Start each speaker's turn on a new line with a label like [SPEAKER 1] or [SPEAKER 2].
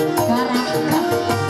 [SPEAKER 1] Caracas.